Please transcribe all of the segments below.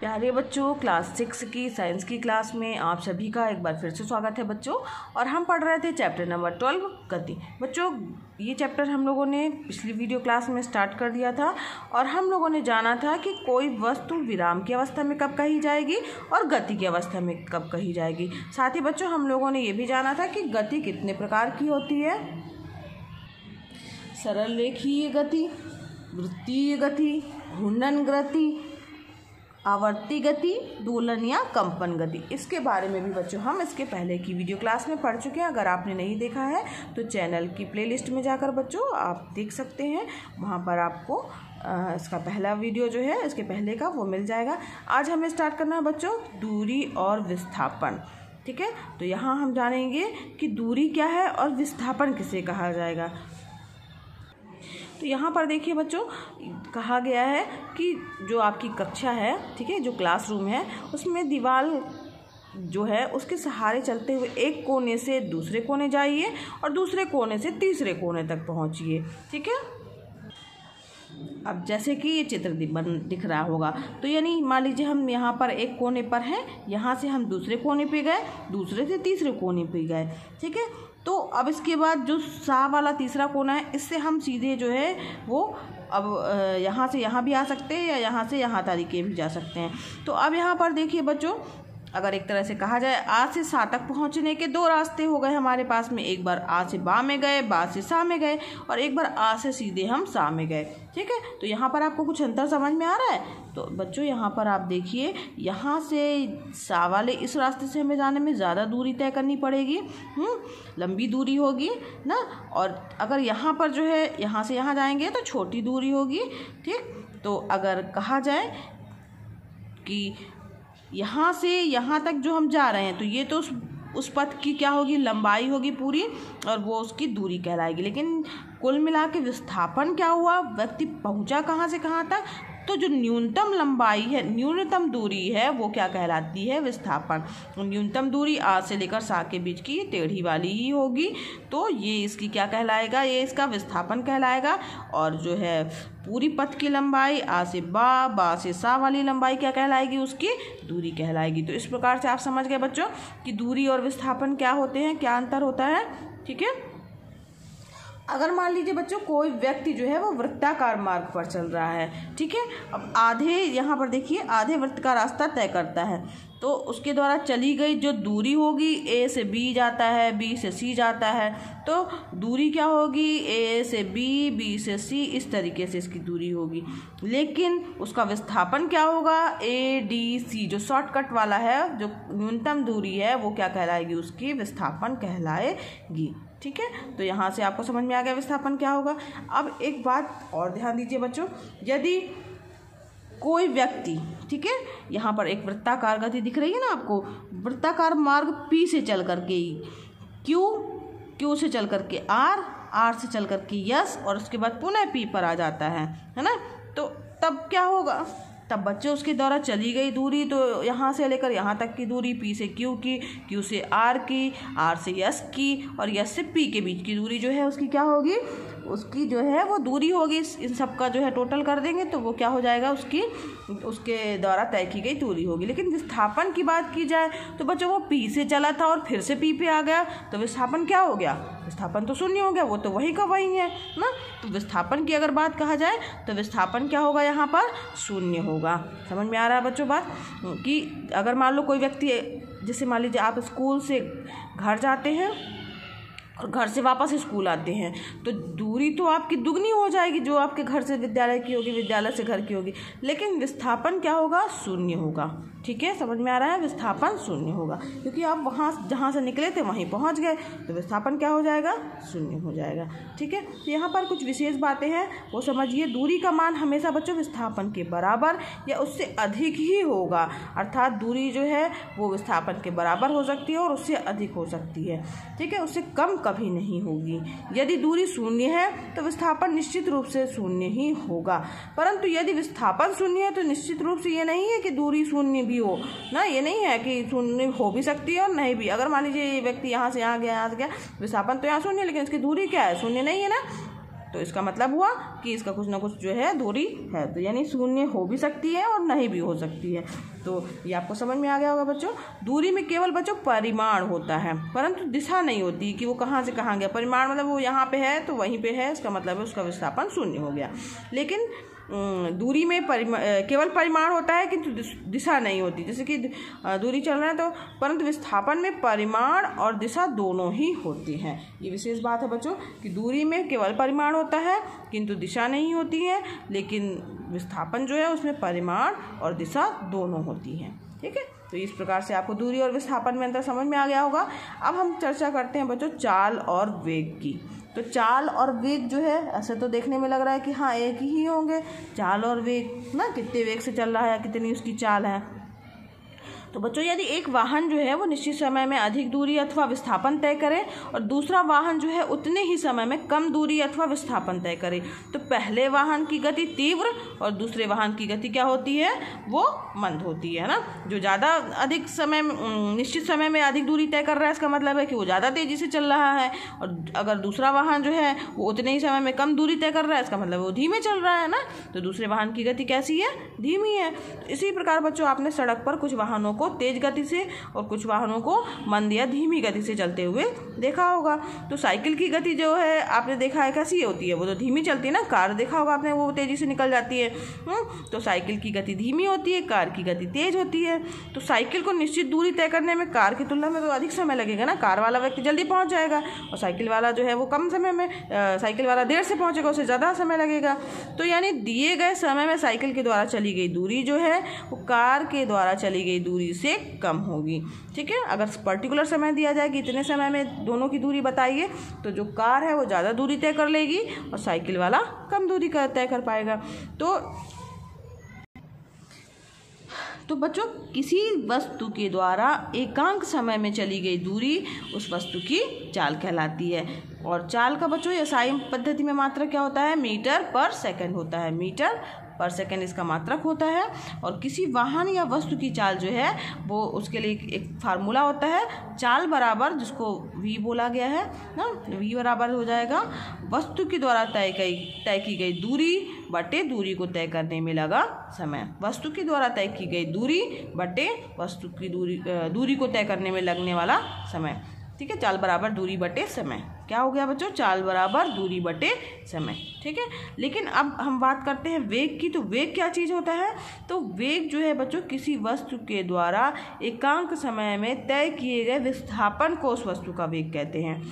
प्यारे बच्चों class six की साइंस की क्लास में आप सभी का एक बार फिर से स्वागत है बच्चों। और हम पढ़ रहे थे चैप्टर नंबर ट्वेल्व गति बच्चों, ये चैप्टर हम लोगों ने पिछली वीडियो क्लास में स्टार्ट कर दिया था और हम लोगों ने जाना था कि कोई वस्तु विराम की अवस्था में कब कही जाएगी और गति की अवस्था में कब कही जाएगी। साथ ही बच्चों, हम लोगों ने ये भी जाना था कि गति कितने प्रकार की होती है। सरल रेखीय गति, वृत्तीय गति, घूर्णन गति आवर्ती गति दोलन या कंपन गति। इसके बारे में भी बच्चों हम इसके पहले की वीडियो क्लास में पढ़ चुके हैं। अगर आपने नहीं देखा है तो चैनल की प्लेलिस्ट में जाकर बच्चों आप देख सकते हैं। वहाँ पर आपको आ, इसका पहला वीडियो जो है इसके पहले का वो मिल जाएगा। आज हमें स्टार्ट करना है बच्चों दूरी और विस्थापन। ठीक है? तो यहाँ हम जानेंगे कि दूरी क्या है और विस्थापन किसे कहा जाएगा। तो यहाँ पर देखिए बच्चों, कहा गया है कि जो आपकी कक्षा है, ठीक है, जो क्लासरूम है, उसमें दीवार जो है, उसके सहारे चलते हुए एक कोने से दूसरे कोने जाइए और दूसरे कोने से तीसरे कोने तक पहुँचिए, ठीक है? अब जैसे कि ये चित्र बन दिख रहा होगा। तो यानी मान लीजिए हम यहाँ पर एक कोने पर हैं, यहाँ से हम दूसरे कोने पे गए, दूसरे से तीसरे कोने पे गए, ठीक है? तो अब इसके बाद जो सा वाला तीसरा कोना है, इससे हम सीधे जो है वो अब यहाँ से यहाँ भी आ सकते हैं या यहाँ से यहाँ तरीके भी जा सकते हैं। तो अब यहाँ पर देखिए बच्चों अगर एक तरह से कहा जाए आ से सा तक पहुँचने के दो रास्ते हो गए हमारे पास में। एक बार आ से बा में गए बा से सा में गए और एक बार आ से सीधे हम सा में गए। ठीक है? तो यहाँ पर आपको कुछ अंतर समझ में आ रहा है? तो बच्चों यहाँ पर आप देखिए यहाँ से सा वाले इस रास्ते से हमें जाने में ज़्यादा दूरी तय करनी पड़ेगी। हम्म, लंबी दूरी होगी ना? और अगर यहाँ पर जो है यहाँ से यहाँ जाएँगे तो छोटी दूरी होगी। ठीक? तो अगर कहा जाए कि यहाँ से यहाँ तक जो हम जा रहे हैं तो ये तो उस उस पथ की क्या होगी? लंबाई होगी पूरी और वो उसकी दूरी कहलाएगी। लेकिन कुल मिला के विस्थापन क्या हुआ? व्यक्ति पहुँचा कहाँ से कहाँ तक? तो जो न्यूनतम लंबाई है, न्यूनतम दूरी है, वो क्या कहलाती है? विस्थापन। न्यूनतम दूरी आ से लेकर सा के बीच की टेढ़ी वाली ही होगी। तो ये इसकी क्या कहलाएगा? ये इसका विस्थापन कहलाएगा। और जो है, पूरी पथ की लंबाई, आ से बा बा से सा वाली लंबाई क्या कहलाएगी उसकी? दूरी कहलाएगी। तो इस प्रकार से आप समझ गए बच्चों कि दूरी और विस्थापन क्या होते हैं, क्या अंतर होता है? ठीक है? अगर मान लीजिए बच्चों, कोई व्यक्ति जो है वो वृत्ताकार मार्ग पर चल रहा है, ठीक है? अब आधे यहाँ पर देखिए, आधे वृत्त का रास्ता तय करता है। तो उसके द्वारा चली गई जो दूरी होगी ए से बी जाता है बी से सी जाता है तो दूरी क्या होगी? ए से बी बी से सी इस तरीके से इसकी दूरी होगी। लेकिन उसका विस्थापन क्या होगा? ए डी सी जो शॉर्टकट वाला है, जो न्यूनतम दूरी है, वो क्या कहलाएगी? उसकी विस्थापन कहलाएगी। ठीक है? तो यहाँ से आपको समझ में आ गया विस्थापन क्या होगा। अब एक बात और ध्यान दीजिए बच्चों, यदि कोई व्यक्ति, ठीक है, यहाँ पर एक वृत्ताकार गति दिख रही है ना आपको, वृत्ताकार मार्ग पी से चल करके क्यू क्यू से चल करके आर आर से चल करके यस और उसके बाद पुनः पी पर आ जाता है है ना? तो तब क्या होगा? तब बच्चे उसके द्वारा चली गई दूरी तो यहाँ से लेकर यहाँ तक की दूरी पी से क्यू की क्यू से आर की आर से यस की और यस से पी के बीच की दूरी जो है उसकी क्या होगी? उसकी जो है वो दूरी होगी। इन सब का जो है टोटल कर देंगे तो वो क्या हो जाएगा? उसकी, उसके द्वारा तय की गई दूरी होगी। लेकिन विस्थापन की बात की जाए तो बच्चों, वो पी से चला था और फिर से पी पे आ गया। तो विस्थापन क्या हो गया? विस्थापन तो शून्य हो गया, वो तो वही का वही है, ना? तो विस्थापन की अगर बात कहा जाए तो विस्थापन क्या होगा यहाँ पर? शून्य होगा। समझ में आ रहा है बच्चों बात? कि अगर मान लो कोई व्यक्ति, जैसे मान लीजिए आप स्कूल से घर जाते हैं और घर से वापस स्कूल आते हैं। तो दूरी तो आपकी दुगनी हो जाएगी जो आपके घर से विद्यालय की होगी, विद्यालय से घर की होगी। लेकिन विस्थापन क्या होगा? शून्य होगा। ठीक है? समझ में आ रहा है? विस्थापन शून्य होगा। क्योंकि आप वहाँ जहाँ से निकले थे, वहीं पहुँच गए। तो विस्थापन क्या हो जाएगा? शून्य हो जाएगा। ठीक है? तो यहाँ पर कुछ विशेष बातें हैं। वो समझिए, दूरी का मान हमेशा बच्चों विस्थापन के बराबर या उससे अधिक ही होगा। अर्थात दूरी जो है, वो विस्थापन के बराबर हो सकती है और उससे अधिक हो सकती है। ठीक है? उससे कम कभी नहीं होगी। यदि दूरी शून्य है तो विस्थापन निश्चित रूप से शून्य ही होगा। परंतु यदि विस्थापन शून्य है तो निश्चित रूप से ये नहीं है कि दूरी शून्य भी हो। ना, ये नहीं है कि शून्य हो भी सकती है और नहीं भी। अगर मान लीजिए ये व्यक्ति यहाँ से यहाँ गया, यहाँ से गया, विस्थापन तो यहाँ शून्य, लेकिन इसकी दूरी क्या है? शून्य नहीं है ना? तो इसका मतलब हुआ कि इसका कुछ ना कुछ जो है, दूरी है। तो यानी शून्य हो भी सकती है और नहीं भी हो सकती है। तो ये आपको समझ में आ गया होगा बच्चों, दूरी में केवल बच्चों परिमाण होता है, परंतु दिशा नहीं होती कि वो कहाँ से कहाँ गया। परिमाण मतलब वो यहाँ पे है तो वहीं पे है, इसका मतलब है उसका विस्थापन शून्य हो गया। लेकिन दूरी में परिमा केवल परिमाण होता है किंतु दिशा नहीं होती। जैसे कि दूरी चल रहा है तो परंतु विस्थापन में परिमाण और दिशा दोनों ही होती हैं। ये विशेष बात है बच्चों कि दूरी में केवल परिमाण होता है किंतु दिशा नहीं होती है, लेकिन विस्थापन जो है उसमें परिमाण और दिशा दोनों होती हैं। ठीक है? तो इस प्रकार से आपको दूरी और विस्थापन में अंतर समझ में आ गया होगा। अब हम चर्चा करते हैं बच्चों चाल और वेग की। तो चाल और वेग जो है, ऐसे तो देखने में लग रहा है कि हाँ एक ही होंगे। चाल और वेग, ना कितने वेग से चल रहा है कितनी उसकी चाल है? तो बच्चों, यदि एक वाहन जो है वो निश्चित समय में अधिक दूरी अथवा विस्थापन तय करे और दूसरा वाहन जो है उतने ही समय में कम दूरी अथवा विस्थापन तय करे तो पहले वाहन की गति तीव्र और दूसरे वाहन की गति क्या होती है? वो मंद होती है ना? जो ज़्यादा अधिक समय निश्चित समय में अधिक दूरी तय कर रहा है, इसका मतलब है कि वो ज़्यादा तेज़ी से चल रहा है और अगर दूसरा वाहन जो है वो उतने ही समय में कम दूरी तय कर रहा है, इसका मतलब वो धीमे चल रहा है ना? तो दूसरे वाहन की गति कैसी है? धीमी है। इसी प्रकार बच्चों, आपने सड़क पर कुछ वाहनों को तेज गति से और कुछ वाहनों को मंद या धीमी गति से चलते हुए देखा होगा। तो साइकिल की गति जो है आपने देखा है कैसी होती है? वो तो धीमी चलती है ना? कार देखा होगा आपने वो तेज़ी से निकल जाती है। हम्म, तो साइकिल की गति धीमी होती है कार की गति तेज होती है। तो साइकिल को निश्चित दूरी तय करने में कार की तुलना में तो अधिक समय लगेगा ना? कार वाला व्यक्ति जल्दी पहुँच जाएगा और साइकिल वाला जो है वो कम समय में साइकिल वाला देर से पहुँचेगा उसे ज़्यादा समय लगेगा। तो यानी दिए गए समय में साइकिल के द्वारा चली गई दूरी जो है वो कार के द्वारा चली गई दूरी से कम होगी। ठीक है? अगर पर्टिकुलर समय दिया जाए कि इतने समय में दोनों की दूरी बताइए तो जो कार है वो ज़्यादा दूरी तय कर लेगी और साइकिल वाला कम दूरी का तय कर पाएगा। तो तो बच्चों, किसी वस्तु के द्वारा एकांक समय में चली गई दूरी उस वस्तु की चाल कहलाती है। और चाल का बच्चों एसआई पद्धति में मात्रा क्या होता है? मीटर पर सेकंड होता है। मीटर पर सेकेंड इसका मात्रक होता है और किसी वाहन या वस्तु की चाल जो है, वो उसके लिए एक फार्मूला होता है। चाल बराबर, जिसको वी बोला गया है, ना वी बराबर हो जाएगा। वस्तु के द्वारा तय कई, तय की गई दूरी बटे दूरी को तय करने में लगा समय। वस्तु के द्वारा तय की गई दूरी बटे वस्तु की दूरी दूरी को तय करने में लगने वाला समय। ठीक है? चाल बराबर दूरी बटे समय। क्या हो गया बच्चों? चाल बराबर, दूरी बटे समय, ठीक है? लेकिन अब हम बात करते हैं वेग की तो वेग क्या चीज़ होता है? तो वेग जो है बच्चों, किसी वस्तु के द्वारा एकांक समय में तय किए गए विस्थापन को उस वस्तु का वेग कहते हैं।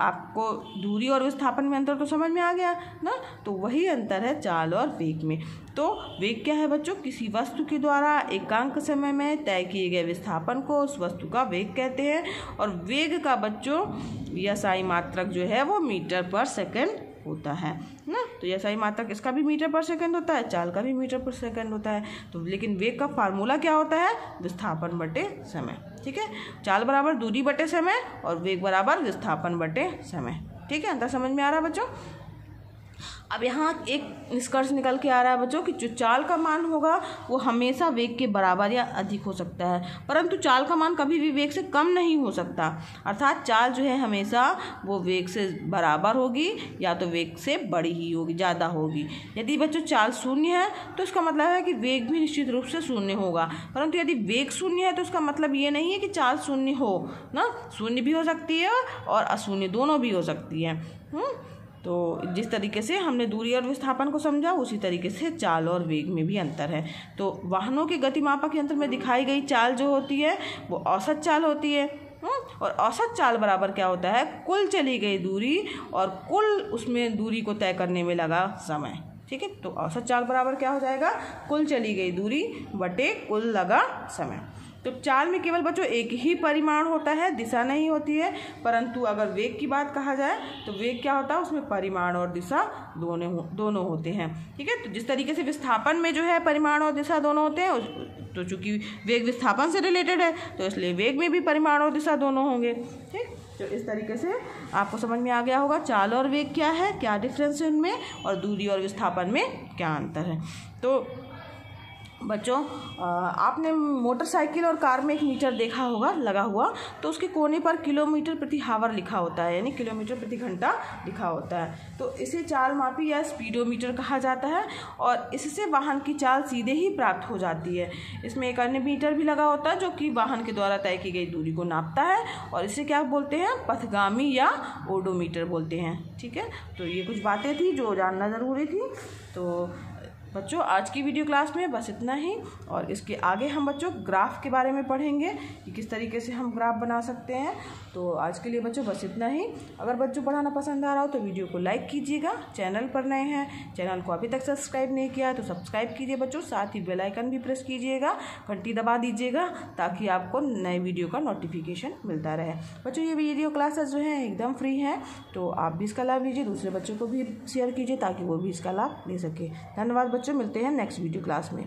आपको दूरी और विस्थापन में अंतर तो समझ में आ गया ना? तो वही अंतर है चाल और वेग में। तो वेग क्या है बच्चों? किसी वस्तु के द्वारा एकांक समय में तय किए गए विस्थापन को उस वस्तु का वेग कहते हैं। और वेग का बच्चों यसाई मात्रक जो है वो मीटर पर सेकेंड होता है, ना? तो यह सही मात्रक इसका भी मीटर पर सेकंड होता है? चाल का भी मीटर पर सेकंड होता है। तो लेकिन वेग का फार्मूला क्या होता है? विस्थापन बटे समय, ठीक है? चाल बराबर दूरी बटे समय और वेग बराबर विस्थापन बटे समय, ठीक है? अंतर समझ में आ रहा है बच्चों? अब यहाँ एक निष्कर्ष निकल के आ रहा है बच्चों कि जो चाल का मान होगा, वो हमेशा वेग के बराबर या अधिक हो सकता है। परंतु चाल का मान कभी भी वेग से कम नहीं हो सकता। अर्थात चाल जो है हमेशा वो वेग से बराबर होगी या तो वेग से बड़ी ही होगी, ज़्यादा होगी। यदि बच्चों चाल शून्य है तो इसका मतलब है कि वेग भी निश्चित रूप से शून्य होगा। परंतु यदि वेग शून्य है तो उसका मतलब ये नहीं है कि चाल शून्य हो, ना? शून्य भी हो सकती है और अशून्य दोनों भी हो सकती है। हम्म? तो जिस तरीके से हमने दूरी और विस्थापन को समझा, उसी तरीके से चाल और वेग में भी अंतर है। तो वाहनों के गतिमापक यंत्र में दिखाई गई चाल जो होती है, वो औसत चाल होती है। हम्म? और औसत चाल बराबर क्या होता है? कुल चली गई दूरी और कुल उसमें दूरी को तय करने में लगा समय। ठीक है? तो औसत चाल बराबर क्या हो जाएगा? कुल चली गई दूरी बटे कुल लगा समय। तो चाल में केवल बच्चों एक ही परिमाण होता है दिशा नहीं होती है। परंतु अगर वेग की बात कहा जाए तो वेग क्या होता है? उसमें परिमाण और दिशा दोनों हो, दोनों होते हैं। ठीक है? तो जिस तरीके से विस्थापन में जो है परिमाण और दिशा दोनों होते हैं तो चूँकि वेग विस्थापन से रिलेटेड है तो इसलिए वेग में भी परिमाण और दिशा दोनों होंगे। ठीक? तो इस तरीके से आपको समझ में आ गया होगा चाल और वेग क्या है क्या डिफरेंस है उनमें और दूरी और विस्थापन में क्या अंतर है। तो बच्चों आपने मोटरसाइकिल और कार में एक मीटर देखा होगा, लगा हुआ तो उसके कोने पर किलोमीटर प्रति हावर लिखा होता है, यानी किलोमीटर प्रति घंटा लिखा होता है। तो इसे चाल मापी या स्पीडोमीटर कहा जाता है, और इससे वाहन की चाल सीधे ही प्राप्त हो जाती है। इसमें एक अन्य मीटर भी लगा होता है, जो कि वाहन के द्वारा तय की गई दूरी को नापता है, और इसे क्या बोलते हैं? पथगामी या ओडोमीटर बोलते हैं, ठीक है? तो ये कुछ बातें थी, जो जानना ज़रूरी थी तो बच्चों, आज की वीडियो क्लास में बस इतना ही और इसके आगे हम बच्चों ग्राफ के बारे में पढ़ेंगे कि किस तरीके से हम ग्राफ बना सकते हैं। तो आज के लिए बच्चों बस इतना ही। अगर बच्चों पढ़ाना पसंद आ रहा हो तो वीडियो को लाइक कीजिएगा। चैनल पर नए हैं चैनल को अभी तक सब्सक्राइब नहीं किया है तो सब्सक्राइब कीजिए बच्चों, साथ ही बेलाइकन भी प्रेस कीजिएगा। घंटी दबा दीजिएगा ताकि आपको नए वीडियो का नोटिफिकेशन मिलता रहे। बच्चों, ये वीडियो क्लासेस जो हैं, एकदम फ्री हैं। तो आप भी इसका लाभ लीजिए, दूसरे बच्चों को भी शेयर कीजिए ताकि वो भी इसका लाभ ले सके। धन्यवाद बच्चों। मिलते हैं नेक्स्ट वीडियो क्लास में।